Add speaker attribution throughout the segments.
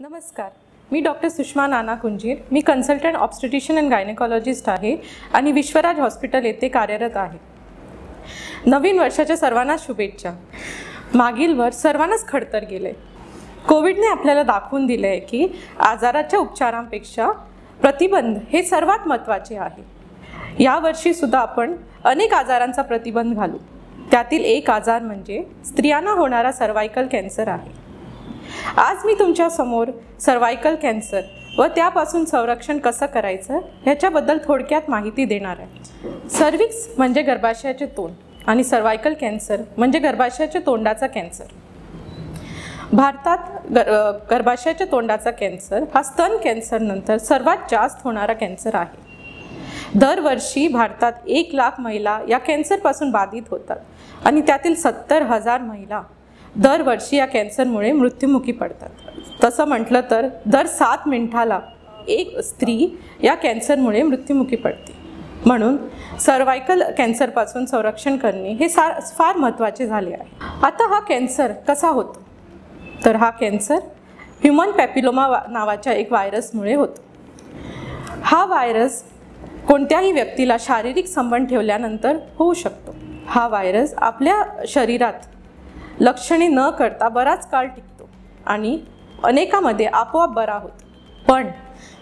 Speaker 1: नमस्कार. मी डॉक्टर सुषमा नाना कुंजीर. मी कन्सल्टंट ऑब्स्टिटिशियन अँड गायनेकॉलॉजिस्ट आहे आणि विश्वराज हॉस्पिटल येथे कार्यरत आहे. नवीन वर्षाच्या सर्वांना शुभेच्छा. मागील वर्ष सर्वांनाच खडतर गेले कोविडने आपल्याला दाखवून दिले आहे की आजाराच्या उपचारांपेक्षा प्रतिबंध हे सर्वात महत्त्वाचे आहे. यावर्षीसुद्धा आपण अनेक आजारांचा प्रतिबंध घालू. त्यातील एक आजार म्हणजे स्त्रियांना होणारा सर्वायकल कॅन्सर आहे. आज मी तुमच्यासमोर सर्वायकल कॅन्सर व त्यापासून संरक्षण कसं करायचं ह्याच्याबद्दल थोडक्यात माहिती देणार आहे. सर्विक्स म्हणजे गर्भाशयाचे तोंड आणि सर्वायकल कॅन्सर म्हणजे गर्भाशयाच्या तोंडाचा कॅन्सर. भारतात गर गर्भाशयाच्या तोंडाचा कॅन्सर हा स्तन कॅन्सरनंतर सर्वात जास्त होणारा कॅन्सर आहे. दरवर्षी भारतात एक लाख महिला या कॅन्सरपासून बाधित होतात आणि त्यातील सत्तर हजार महिला दरवर्षी या कॅन्सरमुळे मृत्युमुखी पडतात. तसं म्हटलं तर दर सात मिनिटाला एक स्त्री या कॅन्सरमुळे मृत्युमुखी पडते. म्हणून सर्वायकल कॅन्सरपासून संरक्षण करणे हे सार फार महत्त्वाचे झाले आहे. आता हा कॅन्सर कसा होतो? तर हा कॅन्सर ह्युमन पॅपिलोमा नावाच्या एक व्हायरसमुळे होतो. हा व्हायरस कोणत्याही व्यक्तीला शारीरिक संबंध ठेवल्यानंतर होऊ शकतो. हा व्हायरस आपल्या शरीरात लक्षणे न करता बराच काळ टिकतो आणि अनेकामध्ये आपोआप बरा होतो. पण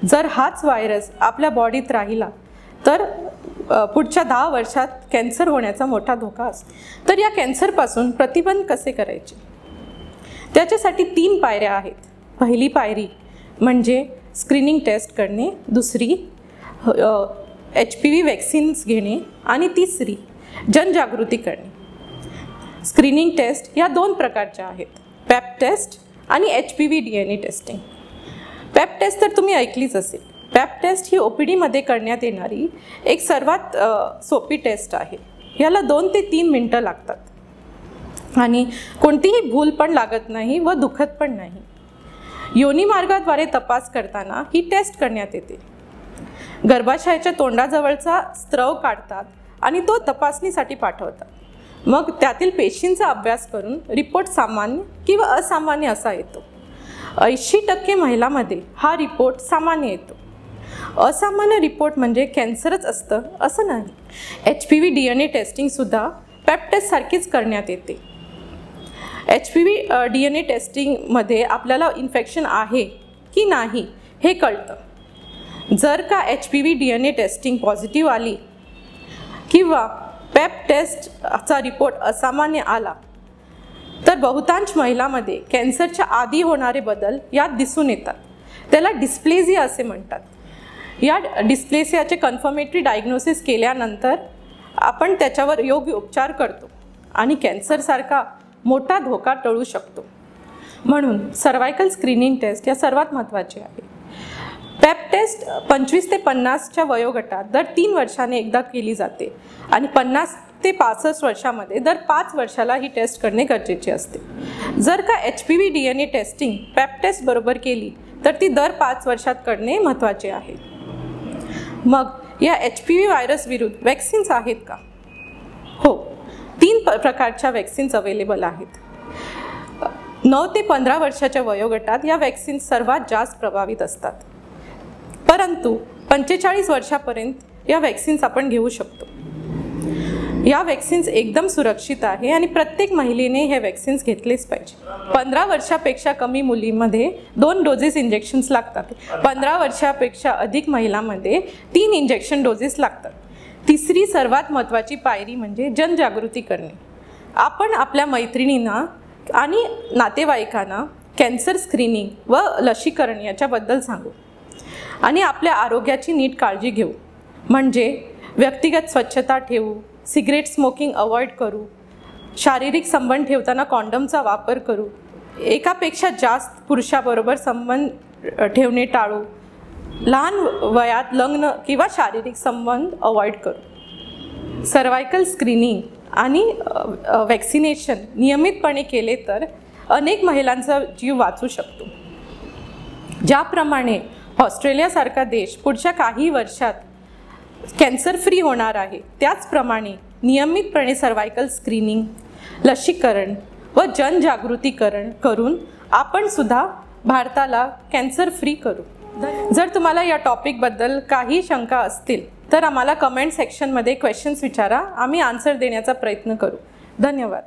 Speaker 1: जर हाच व्हायरस आपल्या बॉडीत राहिला तर पुढच्या दहा वर्षात कॅन्सर होण्याचा मोठा धोका असतो. तर या कॅन्सरपासून प्रतिबंध कसे करायचे? त्याच्यासाठी तीन पायऱ्या आहेत. पहिली पायरी म्हणजे स्क्रीनिंग टेस्ट करणे दुसरी एच पी व्ही वॅक्सिन्स घेणे आणि तिसरी जनजागृती करणे. स्क्रीनिंग टेस्ट या दोन प्रकारच्या आहेत. पॅप टेस्ट आणि H P V D N E testing. Pap test तर तुम्ही ऐकलीच असेल. पॅप टेस्ट ही ओ पी डीमध्ये करण्यात येणारी एक सर्वात सोपी टेस्ट आहे. याला दोन ते तीन मिनटं लागतात. आणि कोणतीही भूल पण लागत नाही व दुखत पण नाही. योनी मार्गाद्वारे तपास करताना ही टेस्ट करण्यात येते. गर्भाशयाच्या तोंडाजवळचा स्त्रव काढतात आणि तो तपासणीसाठी पाठवतात. मग त्यातील पेशींचा अभ्यास करून रिपोर्ट सामान्य किंवा असामान्य असा येतो. ऐंशी टक्के महिलामध्ये हा रिपोर्ट सामान्य येतो. असामान्य रिपोर्ट म्हणजे कॅन्सरच असतं असं नाही. H P V D N A टेस्टिंगसुद्धा पॅपटेस्टसारखीच करण्यात येते. H P V D N A टेस्टिंगमध्ये आपल्याला इन्फेक्शन आहे की नाही हे कळतं. जर का H P V D N A testing positive आली किंवा पेप टेस्टचा रिपोर्ट असामान्य आला. तर बहुतांश महिलामध्ये कॅन्सरच्या आधी होणारे बदल यात दिसून येतात. त्याला डिस्प्लेझिया असे म्हणतात. या डिस्प्लेसियाचे कन्फर्मेटरी डायग्नोसिस केल्यानंतर आपण त्याच्यावर योग्य उपचार करतो आणि कॅन्सरसारखा मोठा धोका टळू शकतो. म्हणून सर्वायकल स्क्रीनिंग टेस्ट या सर्वात महत्त्वाची आहे. पॅप टेस्ट पंचवीस ते पन्नासच्या वयोगटात दर तीन वर्षाने एकदा केली जाते आणि पन्नास ते पासष्ट वर्षामध्ये दर पाच वर्षाला ही टेस्ट करणे गरजेचे असते. जर का H P V D N A testing pap test बरोबर केली तर ती दर पाच वर्षात करणे महत्त्वाचे आहे. मग या एच पी व्ही व्हायरस विरुद्ध वॅक्सिन्स आहेत का? हो तीन प प्रकारच्या वॅक्सिन्स अवेलेबल आहेत. नऊ ते पंधरा वर्षाच्या वयोगटात या वॅक्सिन्स सर्वात जास्त प्रभावित असतात. परंतु पंचेचाळीस वर्षापर्यंत या वॅक्सिन्स आपण घेऊ शकतो. या वॅक्सिन्स एकदम सुरक्षित आहे आणि प्रत्येक महिलेने हे वॅक्सिन्स घेतलेच पाहिजे. पंधरा वर्षापेक्षा कमी मुलींमध्ये दोन डोजेस इंजेक्शन्स लागतात. पंधरा वर्षापेक्षा अधिक महिलांमध्ये तीन इंजेक्शन डोजेस लागतात. तिसरी सर्वात महत्त्वाची पायरी म्हणजे जनजागृती करणे. आपण आपल्या मैत्रिणींना आणि नातेवाईकांना कॅन्सर स्क्रीनिंग व लसीकरण याच्याबद्दल सांगू. आणि आपल्या आरोग्याची नीट काळजी घेऊ. म्हणजे व्यक्तिगत स्वच्छता ठेवू सिगरेट स्मोकिंग अवॉइड करू शारीरिक संबंध ठेवताना कॉन्डमचा वापर करू. एकापेक्षा जास्त पुरुषाबरोबर संबंध ठेवणे टाळू. लहान वयात लग्न किंवा शारीरिक संबंध अवॉइड करू. सर्वायकल स्क्रीनिंग आणि वॅक्सिनेशन नियमितपणे केले तर अनेक महिलांचा जीव वाचू शकतो. ज्याप्रमाणे ऑस्ट्रेलियासारखा देश पुढच्या काही वर्षात कॅन्सर फ्री होणार आहे. त्याचप्रमाणे नियमितपणे सर्वायकल स्क्रीनिंग लसीकरण व जनजागृतीकरण करून आपण सुद्धा भारताला कॅन्सर फ्री करू. जर तुम्हाला या टॉपिकबद्दल काही शंका असतील तर आम्हाला कमेंट सेक्शनमध्ये क्वेश्चन्स विचारा. आम्ही आन्सर देण्याचा प्रयत्न करू. धन्यवाद.